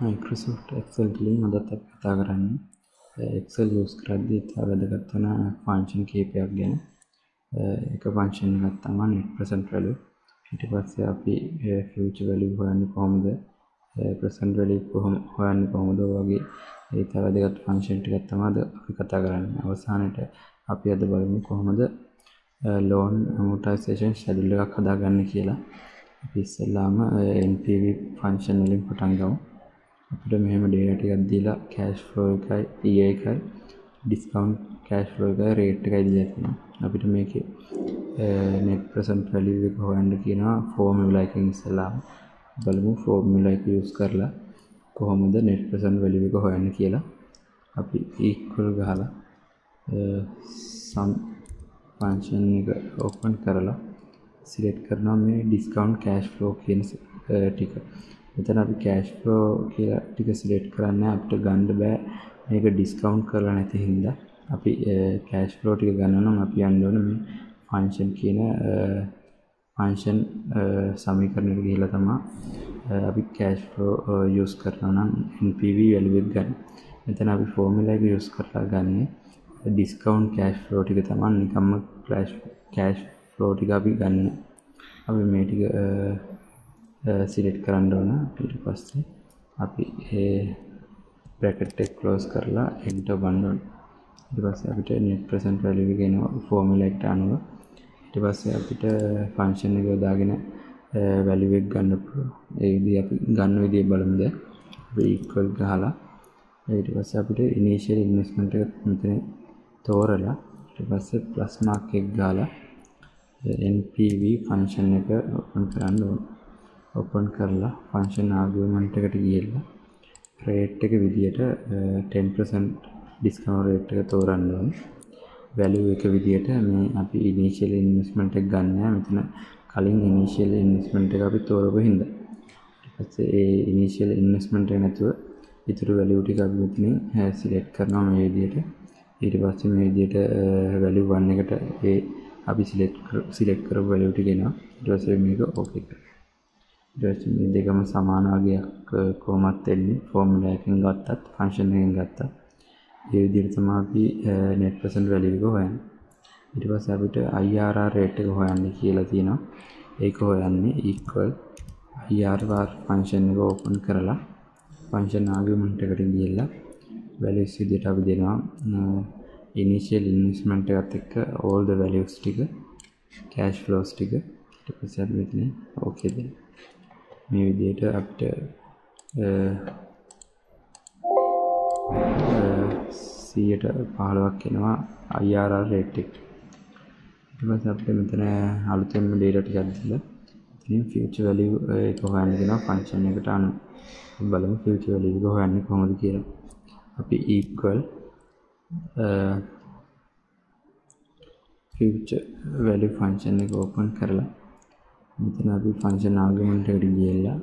Microsoft Excel වලින් අදත් අපි කතා කරන්නේ. එක්සල් යූස් කරද්දී ඉතා වැදගත් වන ෆන්ක්ෂන් කීපයක් ගැන. එක ෆන්ක්ෂන් එකක් තමයි net present value. ඊට පස්සේ අපි future value හොයන්නේ කොහොමද? present value කොහොම හොයන්නේ කොහොමද? වගේ ඒ ඉතා වැදගත් ෆන්ක්ෂන් ටිකක් තමයි අද අපි කතා කරන්නේ. අවසානයේ අපි අද බලමු කොහොමද loan amortization schedule එකක් හදාගන්නේ කියලා. අපි ඉස්සෙල්ලාම NPV ෆන්ක්ෂන් වලින් පටන් ගමු. අපිට මෙහෙම ඩේටා ටිකක් දීලා කෑෂ් ෆ්ලෝ එකයි EA එකයි ඩිස්කවුන්ට් කෑෂ් ෆ්ලෝ එකයි රේට් එකයි දීලා තියෙනවා. අපිට මේකේ net present value එක හොයන්න කියනවා ෆෝමියුලා එකකින් ඉස්සෙල්ලාම බලමු ෆෝමියුලා එක යූස් කරලා කොහොමද net present value එක හොයන්න කියලා. අපි equal ගහලා sum function එක open කරලා select කරනවා මේ discount cash flow කියන ටික. මෙතන අපි කෑෂ් ෆ්ලෝ කියලා ටික සිලෙක්ට් කරන්න අපිට ගන්න බෑ මේක ඩිස්කවුන්ට් කරලා නැති හින්දා අපි කෑෂ් ෆ්ලෝ ටික ගන්න නම් අපි යන්න ඕනේ මේ ෆන්ක්ෂන් කියන ෆන්ක්ෂන් සමීකරණයට ගිහිල්ලා තමයි අපි කෑෂ් ෆ්ලෝ යූස් කරනවා නම් NPV වැලියු එක ගන්න. මෙතන අපි ෆෝමියුලා එක යූස් කරලා ගන්නේ ඩිස්කවුන්ට් කෑෂ් ෆ්ලෝ ටික තමයි නිකම්ම කෑෂ් ෆ්ලෝ ටික අපි ගන්න. අපි මේ ටික සිලෙක්ට් කරන්න ඕන. ඊට පස්සේ අපි ඒ බ්‍රැකට් එක ක්ලෝස් කරලා එන්ටර් බලන්න ඕන. ඊට පස්සේ අපිට net present value එක එනවා. ෆෝමියුලා එකට අනුව. ඊට පස්සේ අපිට ෆන්ක්ෂන් එක යොදාගෙන වැලියු එක ගන්න පුළුවන්. ඒ විදිහ අපි ගන්න විදිය බලමු දැන්. අපි equal ගහලා. ඊට පස්සේ අපිට initial investment එක මෙතන තෝරලා ඊට පස්සේ plus mark එක ගාලා NPV ෆන්ක්ෂන් එක ඕපන් කරන්න ඕනේ. ඕපන් කරලා ෆන්ක්ෂන් ආගියුමන්ට් එකට ගිහිල්ලා රේට් එක විදියට 10% ඩිස්කවුන්ට් රේට් එක තෝරන්න ඕනේ. වැලියු එක විදියට මේ අපි ඉනිෂියල් ඉන්වෙස්ට්මන්ට් එක ගන්න මෙතන කලින් ඉනිෂියල් ඉන්වෙස්ට්මන්ට් එක අපි තෝරපු හින්දා. ඊට පස්සේ ඒ ඉනිෂියල් ඉන්වෙස්ට්මන්ට් එක නැතුව ඉතුරු වැලියු ටික අපි මෙතනින් සිලෙක්ට් කරනවා මේ විදියට. ඊට පස්සේ මේ විදියට වැලියු 1 එකට ඒ අපි සිලෙක්ට් සිලෙක්ට් කරපු වැලියු ටික එනවා. ඊට පස්සේ මේක ඕකේ කරනවා. ඊට මේ දෙකම සමාන වගේක් කොහොමත් එන්නේ. ෆෝමියුලා එකකින් ගත්තත් ෆන්ක්ෂන් එකකින් ගත්තත්. ඒ විදිහට තමයි අපි net present value එක හොයන්නේ. ඊට පස්සේ අපිට IRR rate එක හොයන්න කියලා තියෙනවා. ඒක හොයන්නේ equal IRR ෆන්ක්ෂන් එක ඕපන් කරලා ෆන්ක්ෂන් ආගියුමන්ට් එකට ගිහිල්ලා values විදිහට අපි දෙනවා. initial investment එකත් එක්ක all the values ටික cash flows ටික. ඊට පස්සේ අපි මෙතන okay දෙනවා. මේ විදිහට අපිට සියයට පහළොවක් එනවා IRR රේට් එක. ඊට පස්සේ අපිට මෙතන අලුතෙන්ම ඩේටා ටිකක් දීලා ඉතින් ෆියුචර් වැලියු එක හොයන්න දෙනවා ෆන්ක්ෂන් එකට අනුව. බලමු ෆියුචර් වැලියු එක හොයන්නේ කොහොමද කියලා. අපි equal ෆියුචර් වැලියු ෆන්ක්ෂන් එක ඕපන් කරලා මෙතන අපි ෆන්ක්ෂන් ආගමන්ට් එකට ගියලා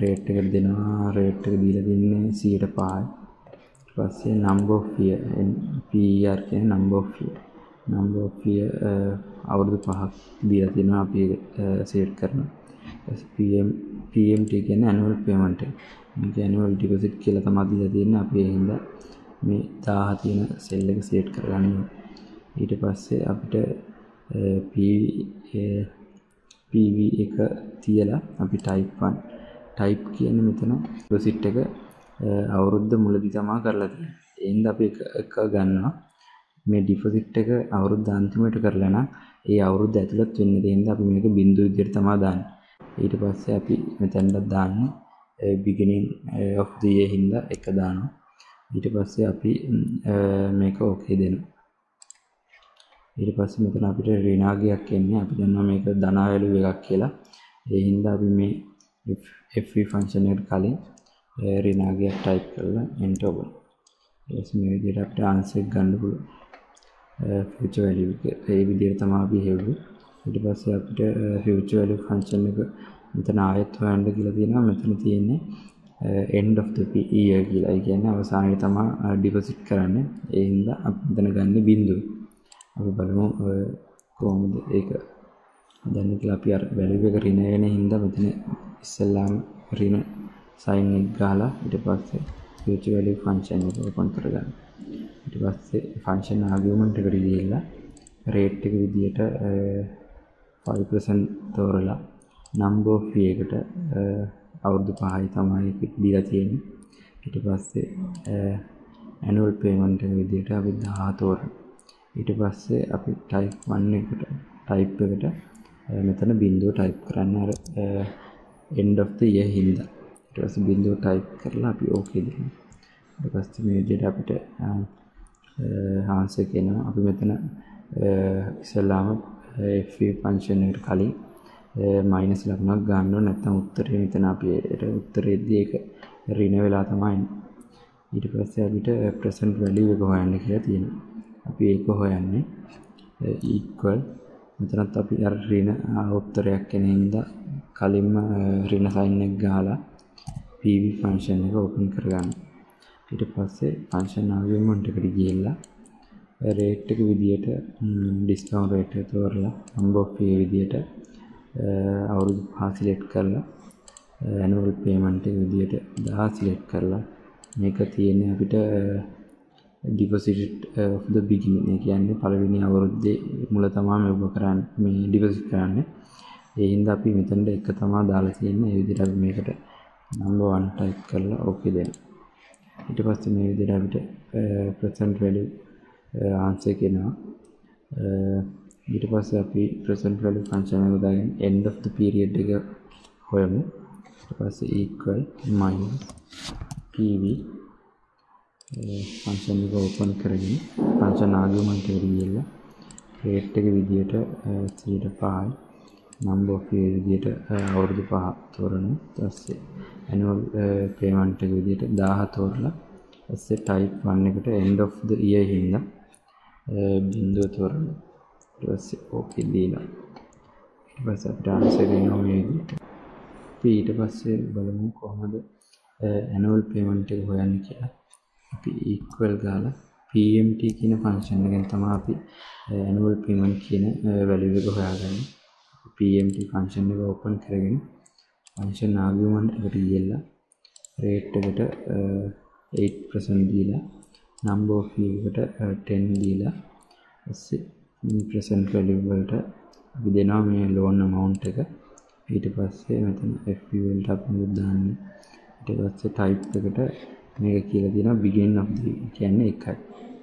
රේට් එක දෙනවා. රේට් එක දීලා තින්නේ 100ට 5යි ඊට පස්සේ number of year PER කියන number of year. number of year අවුරුදු 5ක් දීලා තියෙනවා අපි සෙට් කරනවා. PM PMT කියන්නේ annual payment එක. මේක annual deposit කියලා තමයි දීලා තියෙන්නේ. අපි ඒ හින්දා මේ 1000 තියෙන සෙල් එක සෙට් කරගන්න. ඊට පස්සේ අපිට PV එක තියලා අපි type 1 type කියන්නේ මෙතන deposit එක අවුරුද්ද මුලදී තමයි කරලා තියෙන්නේ. ඒ හින්දා අපි එක ගන්නවා. මේ deposit එක අවුරුද්ද අන්තිමට කරලා නම් ඒ අවුරුද්ද ඇතුළත් වෙන්නේ. ඒ හින්දා අපි මේක බිංදු විදිහට තමයි දාන්නේ. ඊට පස්සේ අපි මෙතනට දාන්නේ beginning of the year හින්දා එක දානවා. ඊට පස්සේ අපි මේක okay දෙනවා. ඊට පස්සේ මෙතන අපිට ඍණාගයක් එන්නේ. අපි දන්නවා මේක ධන වැලියු එකක් කියලා. ඒ හින්දා අපි මේ FV ෆන්ක්ෂන් එකට කලින් ඍණාගයක් ටයිප් කරලා එන්ටර් බලමු ඊට පස්සේ මේ විදිහට අපිට ආන්සර් එක ගන්න පුළුවන්. ෆියුචර් වැලියු එක. ඒ විදිහට තමයි අපි හෙව්වේ. ඊට පස්සේ අපිට ෆියුචර් වැලියු ෆන්ක්ෂන් එක මෙතන ආයෙත් හොයන්න කියලා තියෙනවා. මෙතන තියෙන්නේ end of the year කියලා. ඒ කියන්නේ අවසානයේ තමයි ඩිපොසිට් කරන්නේ. ඒ හින්දා අපි මෙතන ගන්න බිඳුව. අපි බලමු කොහොමද ඒක හදන්නේ කියලා අපි අර වැලියු එක රින වෙන හින්දා මෙතන ඉස්සෙල්ලාම රින සයින් එක ගහලා ඊට පස්සේ future value function එක open කරගන්න. ඊට පස්සේ function argument එකට ගිහිල්ලා rate එක විදියට 5% තෝරලා number of fee එකට අවුරුදු 5යි තමයි දීලා තියෙන්නේ. ඊට පස්සේ annual payment එක විදියට අපි 10 තෝරන. ඊට පස්සේ අපි type 1 එකට type එකට මෙතන බිඳුව type කරන්න අර end of the year හින්දා. ඊට පස්සේ බිඳුව type කරලා අපි okay දෙනවා. ඊට පස්සේ මේ විදියට අපිට ආන්සර් කියනවා. අපි මෙතන ඉස්සෙල්ලාම FV ෆන්ක්ෂන් එකට කලින් මයිනස් ලකුණක් ගන්න ඕනේ නැත්නම් උත්තරේ මෙතන අපි ඒට උත්තරෙද්දී ඒක ඍණ වෙලා තමයි ඊට පස්සේ අපිට present value එක හොයන්න කියලා තියෙනවා. අපි ඒක හොයන්නේ equal මෙතනත් අපි අර ඍණ උත්තරයක් එන හින්දා කලින්ම ඍණ sign එක ගහලා PV function එක open කරගන්න. ඊට පස්සේ function argument එකට ගිහිල්ලා රේට් එක විදියට ඩිස්කවුන්ට් රේට් එක තෝරලා number of pay විදියට අවුරුදු 5 සිලෙක්ට් කරලා annual payment එක විදියට 10 සිලෙක්ට් කරලා මේක තියෙන්නේ අපිට deposit uh, of the beginning. ඒ කියන්නේ පළවෙනි අවුරුද්දේ මුල තමයි මේ ඔබ කරන්නේ මේ deposit කරන්නේ. ඒ හින්දා අපි මෙතනට එක තමයි දාලා තියෙන්නේ. ඒ විදිහට අපි මේකට number 1 type කරලා okay දෙනවා ඊට පස්සේ මේ විදිහට අපිට uh, present value uh, answer කියනවා ඊට පස්සේ අපි present value function එක දාගෙන end of the period එක හොයමු. ඊට පස්සේ equal minus pv ෆන්ක්ෂන් එක ඕපන් කරගෙන ෆන්ක්ෂන් ආගමන්ට් එකට ගිහලා රේට් එක විදියට 105යි number of year විදියට අවුරුදු 5 තෝරන ඊපස්සේ annual payment එක විදියට 1000 තෝරලා ඊපස්සේ type 1 එකට end of the year හින්දා බිඳුව තෝරන ඊට පස්සේ okay දීලා. ඊට පස්සේ අපිට answer එනවා මේ විදියට අපි ඊට පස්සේ බලමු කොහොමද annual payment එක හොයන්නේ කියලා. අපි equal ගාලා PMT කියන ෆන්ක්ෂන් එකෙන් තමයි අපි eh, annual payment කියන eh, value එක හොයාගන්නේ. PMT ෆන්ක්ෂන් එක open කරගෙන ෆන්ක්ෂන් argument එකට ගියලා rate එකට eh, 8% දීලා number of එකට 10 දීලා ඊපස්සේ present value වලට අපි දෙනවා මේ loan amount එක. ඊට පස්සේ මෙතන FV වලට අපි දාන්නේ. ඊට පස්සේ type එකට මේක කියලා තියෙනවා begin of the කියන්නේ එකයි.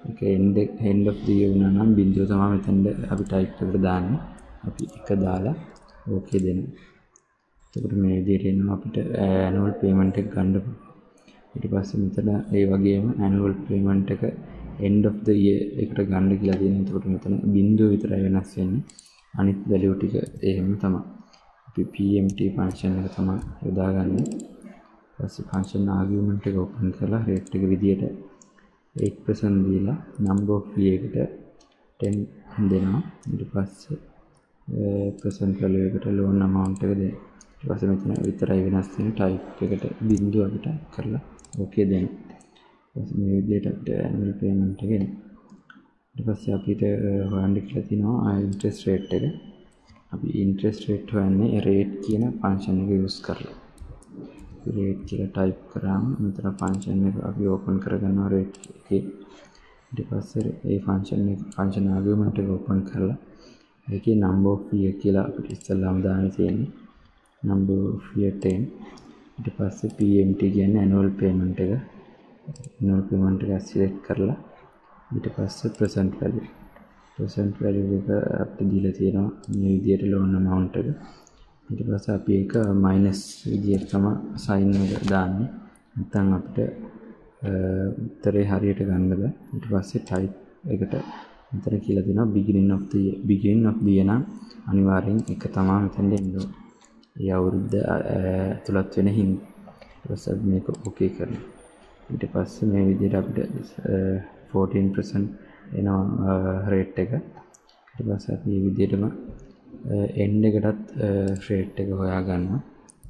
ඒක end end of the year වුණා නම් බිඳුව තමයි මෙතනද අපි type එකට දාන්නේ. අපි එක දාලා okay දෙනවා. එතකොට මේ විදිහට එනවා අපිට annual payment එක ගන්න පුළුවන්. ඊට පස්සේ මෙතන ඒ වගේම annual payment එක end of the year එකට ගන්න කියලා තියෙනවා. එතකොට මෙතන බිඳුව විතරයි වෙනස් වෙන්නේ. අනිත් value ටික එහෙම තමයි. අපි PMT function එක තමයි යොදාගන්නේ. පස්සේ ෆන්ක්ෂන් ආගියුමන්ට් එක ඕපන් කරලා රේට් එක විදියට 8% දීලා number of v එකට 10 දෙනවා ඊට පස්සේ present value එකට loan amount එක දෙනවා ඊට පස්සේ මෙතන විතරයි වෙනස් වෙන type එකට බිංදුව අපිට කරලා okay දෙනවා ඊට පස්සේ මේ විදියට අපිට annual payment එක එනවා ඊට පස්සේ අපිට හොයන්න කියලා තියෙනවා interest rate එක. අපි interest rate හොයන්නේ rate කියන function එක use කරලා. රේට් කියලා ටයිප් කරාම මෙතන ෆන්ක්ෂන් එක අපි ඕපන් කරගන්නවා රේට් එකේ. ඊට පස්සේ ඒ ෆන්ක්ෂන් එක ෆන්ක්ෂන් ආගමන්ට් එක ඕපන් කරලා ඒකේ number of year කියලා අපිට ඉස්සෙල්ලාම දාන්න තියෙන්නේ. number of year 10 ඊට පස්සේ PMT කියන්නේ annual payment එක. annual payment එක select කරලා ඊට පස්සේ present value. present value එක අපිට දීලා තියෙනවා මේ විදිහට loan amount එක. ඊට පස්සේ අපි ඒක මයිනස් විදියට තමයි සයින් එක දාන්නේ. නැත්නම් අපිට උත්තරේ හරියට ගන්න බෑ. ඊට පස්සේ type එකට මෙතන කියලා දෙනවා beginning of the year. beginning of the year නම් අනිවාර්යෙන් එක තමයි මෙතෙන්ද එන්න ඕනේ. ඒ අවුරුද්ද ඇතුළත් වෙන හින්දා. ඊට පස්සේ මේක okay කරනවා. ඊට පස්සේ මේ විදිහට අපිට 14% එනවා රේට් එක. ඊට පස්සේ අපි මේ විදිහටම එන්ඩ් එකටත් ෆ්‍රේට් එක හොයා ගන්න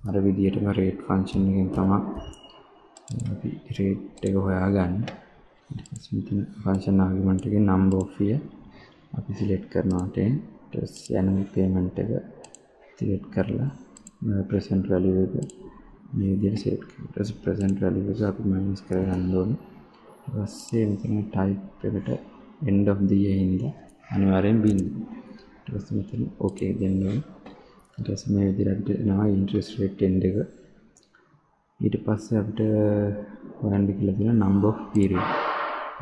අර විදිහටම රේට් ෆංක්ෂන් එකෙන් තමයි අපි රේට් එක හොයා ගන්න මෙතන ෆංක්ෂන් ආගියුමන්ට් එකේ number of year අපි සිලෙක්ට් කරනවා 10 ඊට පස්සේ annual payment එක සිලෙක්ට් කරලා present value එක මේ විදිහට සෙට් කරලා ඊට පස්සේ present value එක අපි minus කරගන්න ඕනේ. ඊට පස්සේ මෙතන type එකට end of the year හින්දා අනිවාර්යෙන් බින්දුව ඊට පස්සේ මෙතන okay දෙන්න ඕනේ ඊට පස්සේ මේ විදිහට අපිට එනවා interest rate end එක. ඊට පස්සේ අපිට uh, හොයන්න කියලා තියෙන number of period.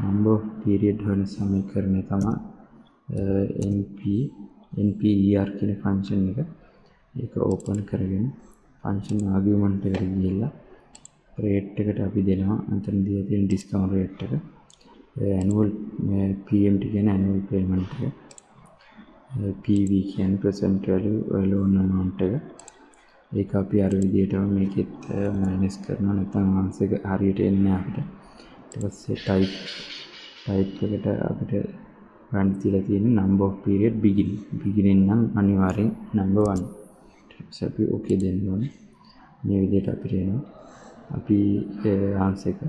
Number of period හොයන සමීකරණය තමයි uh, np nper කියන ෆන්ක්ෂන් එක. ඒක ඕපන් කරගෙන ෆන්ක්ෂන් ආගියුමන්ට් එකට ගිහිල්ලා රේට් එකට අපි දෙනවා. අතන දීලා තියෙන ඩිස්කවුන්ට් රේට් එක. Uh, ඇනුවල් PMT කියන ඇනුවල් පේමන්ට් එක. PV කියන්නේ present value loan amount එක. ඒක අපි අර විදිහටම මේකෙත් මයිනස් කරනවා නැත්නම් ආන්සර් එක හරියට එන්නේ අපිට. ඊට පස්සේ type type එකට අපිට ගන්න තියලා තියෙන number of period beginning beginning නම් අනිවාර්යෙන් number 1 ඊට පස්සේ අපි okay දෙන්න ඕනේ. මේ විදිහට අපිට එනවා. අපි ආන්සර් එක.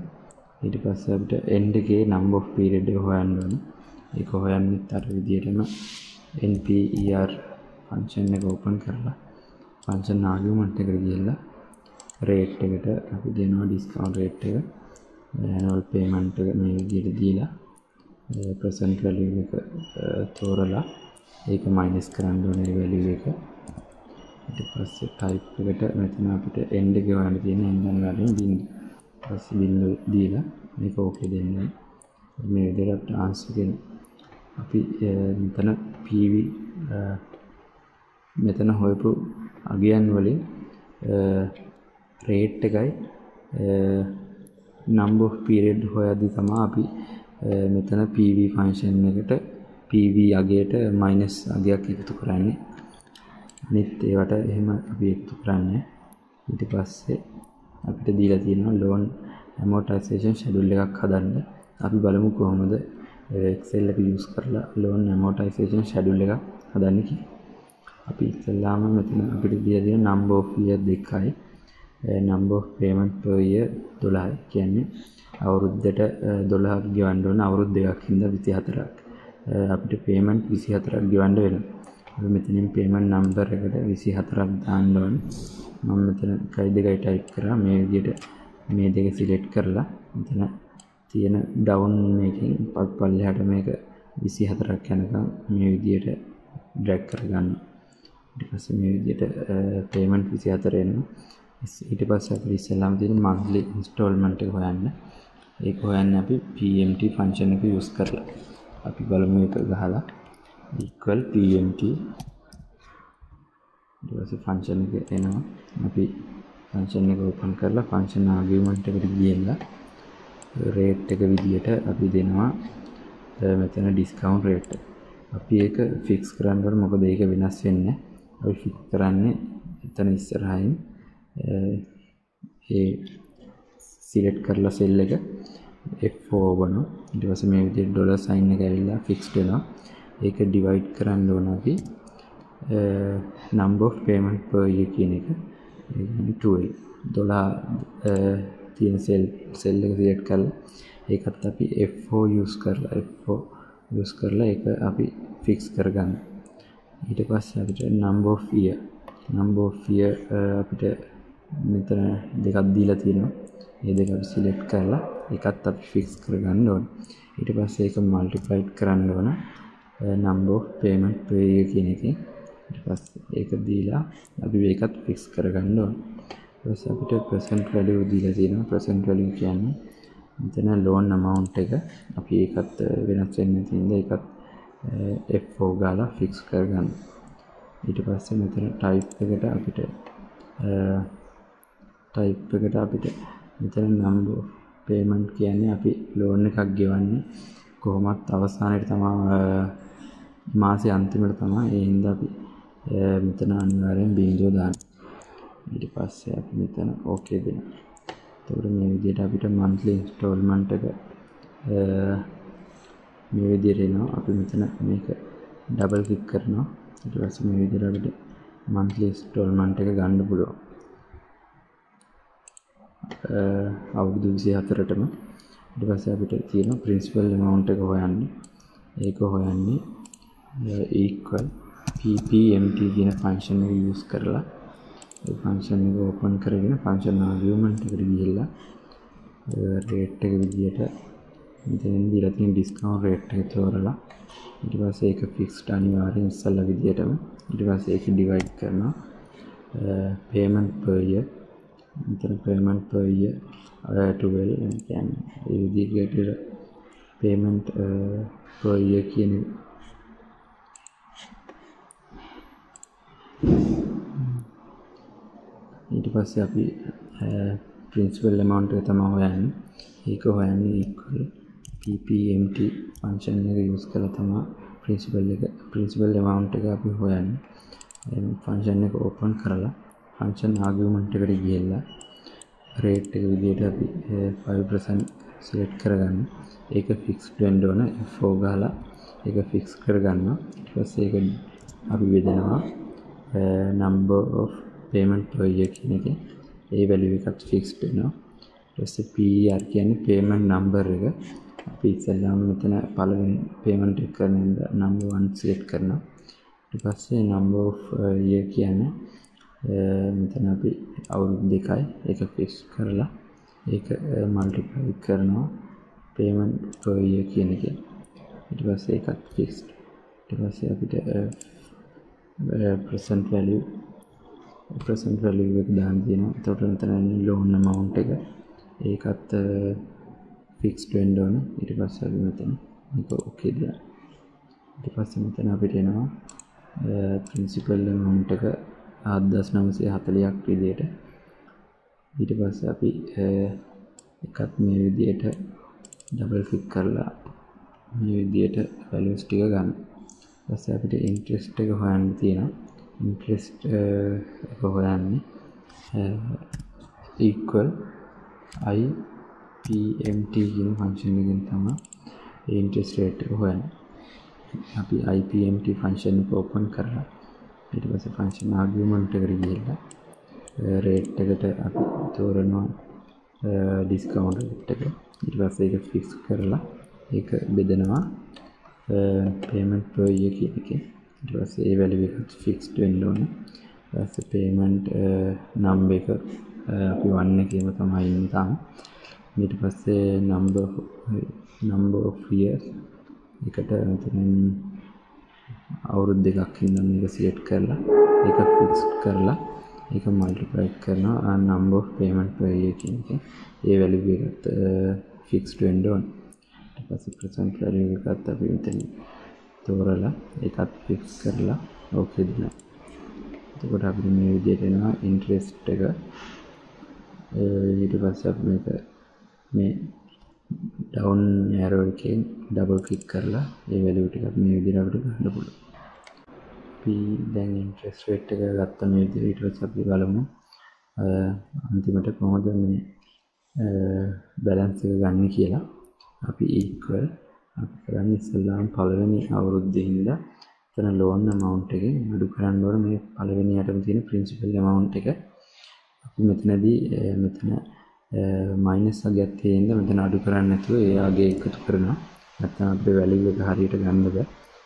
ඊට පස්සේ අපිට end එකේ number of period එක හොයන්න ඕනේ. ඒක හොයන්නෙත් අර විදිහටම nper ෆන්ක්ෂන් එක ඕපන් කරලා ෆන්ක්ෂන් ආගියුමන්ට් එකට ගිහිල්ලා රේට් එකට අපි දෙනවා ඩිස්කවුන්ට් රේට් එක. ඇනුවල් පේමන්ට් එක මේ විදිහට දීලා ප්‍රසන්ට් වැලියු එක තෝරලා ඒක මයිනස් කරන්න ඕනේ වැලියු එක. ඊට පස්සේ ටයිප් එකට මෙතන අපිට එන්ඩ් එක හොයන්න තියෙන එන්ඩ් අනිවාර්යෙන් බින්දුව ඊපස්සේ බින්දුව දීලා මේක ඕකේ දෙන්න. මේ විදිහට අපිට ආන්සර් දෙන්න අපි මෙතන PV මෙතන හොයපු අගයන් වලින් රේට් එකයි number of period හොයද්දි තමයි අපි මෙතන PV ෆන්ක්ෂන් එකට PV අගයට මයිනස් අගයක් එකතු කරන්නේ. අනිත් ඒවට එහෙම අපි එකතු කරන්නේ. ඊට පස්සේ අපිට දීලා තියෙනවා loan amortization schedule එකක් හදන්න. අපි බලමු කොහොමද Excel එක use කරලා loan amortization schedule එකක් හදන්නේ කියලා අපි ඉස්සෙල්ලාම මෙතන අපිට දීලා තියෙන number of year දෙකයි. number of payment per year 12යි කියන්නේ අවුරුද්දට 12ක් ගෙවන්න ඕන අවුරුදු දෙකක් හින්දා 24ක් අපිට payment 24ක් ගෙවන්න වෙනවා. අපි මෙතනින් payment number එකට 24ක් දාන්න ඕන. මම මෙතන කයි දෙකයි type කරා. මේ විදිහට මේ දෙක select කරලා මෙතන තියෙන down මේකෙන් පල්ලෙහාට මේක 24ක් යනකම් මේ විදිහට drag කරගන්න. ඊට පස්සේ මේ විදිහට payment 24 එනවා ඊට පස්සේ අපිට ඉස්සෙල්ලාම තියෙන monthly installment එක හොයන්න. ඒක හොයන්න අපි PMT function එක use කරලා අපි බලමු ඒක ගහලා. equal PMT ඊට පස්සේ function එක එනවා. අපි function එක open කරලා function argument එකට ගියලා rate එක විදියට අපි දෙනවා. මෙතන discount rate අපි ඒක fix කරන්න ඕන මොකද ඒක වෙනස් වෙන්නේ? අපි fix කරන්නේ එතන ඉස්සරහින් ඒ සිලෙක්ට් කරලා සෙල් එක F4 වුණා ඊට පස්සේ මේ විදිහට ඩොලර් සයින් එක ඇවිල්ලා ෆික්ස්ඩ් වෙනවා. ඒක ඩිවයිඩ් කරන්න ඕන අපි. number of payment per year කියන එක. ඒ කියන්නේ 12 12 තියෙන සෙල් සෙල් එක සිලෙක්ට් කරලා ඒකත් අපි F4 use කරලා F4 use කරලා ඒක අපි fix කරගන්න. ඊට පස්සේ අපිට number of year. Number of year අපිට මෙතන දෙකක් දීලා තියෙනවා. ඒ දෙක අපි සිලෙක්ට් කරලා එකත් අපි ෆික්ස් කරගන්න ඕන. ඊට පස්සේ ඒක මල්ටිප්ලයිඩ් කරන්න ඕන. number of payment per year කියන එකෙන්. ඊට පස්සේ ඒක දීලා අපි ඒකත් ෆික්ස් කරගන්න ඕන. ඊට පස්සේ අපිට present value දීලා තියෙනවා. present value කියන්නේ මෙතන loan amount එක අපි ඒකත් වෙනස් වෙන්න තියෙනවා ඒකත් F4 ගාලා ෆික්ස් කරගන්න. ඊට පස්සේ මෙතන type එකට අපිට type එකට අපිට මෙතන number of payment කියන්නේ අපි loan එකක් ගෙවන්නේ කොහොමත් අවසානයේ තමයි මාසේ අන්තිමට තමයි. ඒ හින්දා අපි මෙතන අනිවාර්යෙන් බිංදුව දාන්න. ඊට පස්සේ අපි මෙතන okay දෙනවා. එතකොට මේ විදිහට අපිට monthly installment එක මේ විදිහට එනවා. අපි මෙතන මේක double click කරනවා. ඊට පස්සේ මේ විදිහට අපිට monthly installment එක ගන්න පුළුවන්. අවුරුදු 24ටම ඊට පස්සේ අපිට තියෙන principal amount එක හොයන්න. ඒක හොයන්නේ equal ppmt කියන ෆන්ක්ෂන් එක යූස් කරලා ඒ ෆන්ක්ෂන් එක ඕපන් කරගෙන ෆන්ක්ෂන් ආගියුමන්ට් එකට ගිහිල්ලා රේට් එක විදියට මෙතනින් දීලා තියෙන ඩිස්කවුන්ට් රේට් එක තෝරලා ඊට පස්සේ ඒක ෆික්ස්ඩ් අනිවාර්යෙන් ඉස්සල්ලා විදියටම ඊට පස්සේ ඒක ඩිවයිඩ් කරනවා. Payment per year. මෙතන පේමන්ට් per year 12 කියන්නේ ඒ විදිහට පේමන්ට් per year කියන ඊට පස්සේ අපි ප්‍රින්සිපල් amount එක තමයි හොයන්නේ. ඒක හොයන්නේ equal ppmt ෆන්ක්ෂන් එක යූස් කරලා තමයි ප්‍රින්සිපල් එක ප්‍රින්සිපල් amount එක අපි හොයන්නේ. ෆන්ක්ෂන් එක ඕපන් කරලා ෆන්ක්ෂන් ආගියුමන්ට් එකට ගිහිල්ලා රේට් එක විදිහට අපි 5% සිලෙක්ට් කරගන්න. ඒක ෆික්ස්ඩ් වෙන්න ඕන F4 ගහලා ඒක ෆික්ස් කරගන්නවා. ඊට පස්සේ ඒක අපි බෙදනවා number of payment per year කියන එකේ ඒ value එකත් fixed වෙනවා. ඊට පස්සේ PER කියන්නේ payment number එක. අපි ඉස්සෙල්ලාම මෙතන පළවෙනි payment එක කරන number 1 select කරනවා. ඊට පස්සේ number of uh, year කියන්නේ uh, මෙතන අපි අවුරුදු දෙකයි ඒක fix කරලා ඒක uh, multiply කරනවා payment per year කියන එකෙන්. ඊට පස්සේ ඒකත් fixed. ඊට පස්සේ අපිට present value present value එක දාන්න තියෙනවා. එතකොට මෙතන loan amount එක ඒකත් fixed වෙන්න ඕන. ඊට පස්සේ අපි මෙතන මේක okay දාන්න. ඊට පස්සේ මෙතන අපිට එනවා principal amount එක 7940ක් විදියට. ඊට පස්සේ අපි එකත් මේ විදියට ඩබල් ක්ලික් කරලා මේ විදියට values ටික ගන්න. ඊපස්සේ අපිට interest එක හොයන්න තියෙනවා. Interest uh, එක හොයන්නේ uh, equal i pmt කියන ෆන්ක්ෂන් එකෙන් තමයි ඒ interest rate එක හොයන්නේ. අපි ipmt ෆන්ක්ෂන් එක ඕපන් කරලා ඊට පස්සේ ෆන්ක්ෂන් ආගියුමන්ට් එකට ගිහිල්ලා uh, රේට් එකට අපි තෝරනවා ඩිස්කවුන්ට් රේට් එක. ඊට පස්සේ ඒක ෆික්ස් කරලා ඒක බෙදනවා පේමන්ට් per year කියන එකෙන්. ඊට පස්සේ ඒ වැලියු එක ෆික්ස්ඩ් වෙන්න ඕනේ. ඊට පස්සේ පේමන්ට් නම්බර් එක අපි 1 එකේම තමයි ඉන්නේ තාම. ඊට පස්සේ number number of years එකට මෙතනින් අවුරුදු දෙකක් ඉඳන් මේක සිලෙක්ට් කරලා ඒක ෆික්ස් කරලා ඒක මල්ටිප්ලයි කරනවා number of payment per year කියන එක. ඒ වැලියු එකත් ෆික්ස්ඩ් වෙන්න ඕන. ඊට පස්සේ present value එකත් අපි මෙතන තෝරලා ඒකත් ෆික්ස් කරලා ඕකේ දෙනවා. එතකොට අපිට මේ විදිහට එනවා interest එක. ඊට පස්සේ අපි මේක මේ ඩවුන් ඇරෝ එකෙන් ඩබල් ක්ලික් කරලා ඒ වැලියු ටික මේ විදිහට අපිට ගන්න පුළුවන්. අපි දැන් ඉන්ට්‍රස්ට් රේට් එක ගත්ත මේ විදිහට ඊට පස්සේ අපි බලමු අන්තිමට කොහොමද මේ බැලන්ස් එක ගන්න කියලා. අපි equal අපි කරන්නේ ඉස්සෙල්ලාම පළවෙනි අවුරුද්දේ ඉඳලා එතන loan amount එකෙන් අඩු කරන්න ඕන මේ පළවෙනි යටම තියෙන principal amount එක. අපි මෙතනදී මෙතන මයිනස් වගේක් තියෙන මෙතන අඩු කරන්නේ නැතුව ඒ වගේ එකතු කරනවා. නැත්නම් අපිට වැලියු එක හරියට ගන්න බෑ.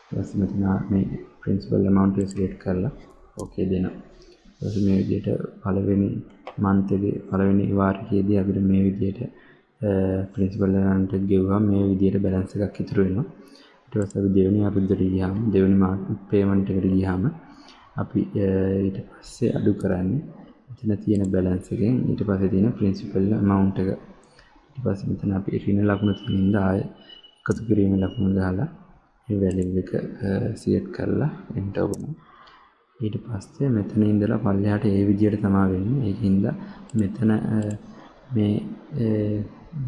ඊට පස්සේ මෙතන මේ ප්‍රින්සිපල් amount එක සිලෙක්ට් කරලා ඕකේ දෙනවා. ඊට පස්සේ මේ විදිහට පළවෙනි month එකේ පළවෙනි වාරිකයේදී අපිට මේ විදිහට ප්‍රින්සිපල් amount එක ගෙවුවම මේ විදිහට බැලන්ස් එකක් ඉතුරු වෙනවා. ඊට පස්සේ අපි දෙවෙනි අවුරුද්දට ගියාම දෙවෙනි පේමන්ට් එකට ගියාම අපි ඊට පස්සේ අඩු කරන්නේ මෙතන තියෙන බැලන්ස් එකෙන් ඊට පස්සේ තියෙන ප්‍රින්සිපල් amount එක. ඊට පස්සේ මෙතන අපි ඍණ ලකුණ තියෙන ඉඳ ආය එකතු කිරීමේ ලකුණ ගහලා මේ වැලියු එක සිලෙක්ට් කරලා එන්ටර් වුණා. ඊට පස්සේ මෙතන ඉඳලා පල්ලෙහාට ඒ විදිහට තමයි වෙන්නේ. ඒකින්ද මෙතන මේ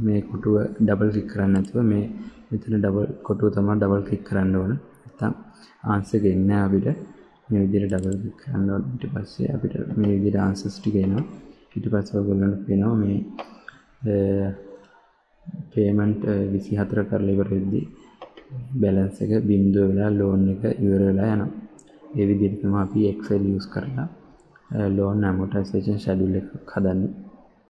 මේ කොටුව ඩබල් ක්ලික් කරන්නේ නැතුව මේ මෙතන ඩබල් කොටුව තමයි ඩබල් ක්ලික් කරන්න ඕන. නැත්තම් ආන්සර් එක එන්නේ අපිට මේ විදිහට ඩබල් ක්ලික් කරන්න ඕන. ඊට පස්සේ අපිට මේ විදිහට ආන්සර්ස් ටික එනවා. ඊට පස්සේ ඔයගොල්ලන්ට පේනවා මේ පේමන්ට් 24 කරලා ඉවර වෙද්දී බැලන්ස් එක බිඳුව වෙලා ලෝන් එක ඉවර වෙලා යනවා. ඒ විදිහට තමයි අපි Excel use කරලා ලෝන් amortization schedule එකක් හදන්නේ.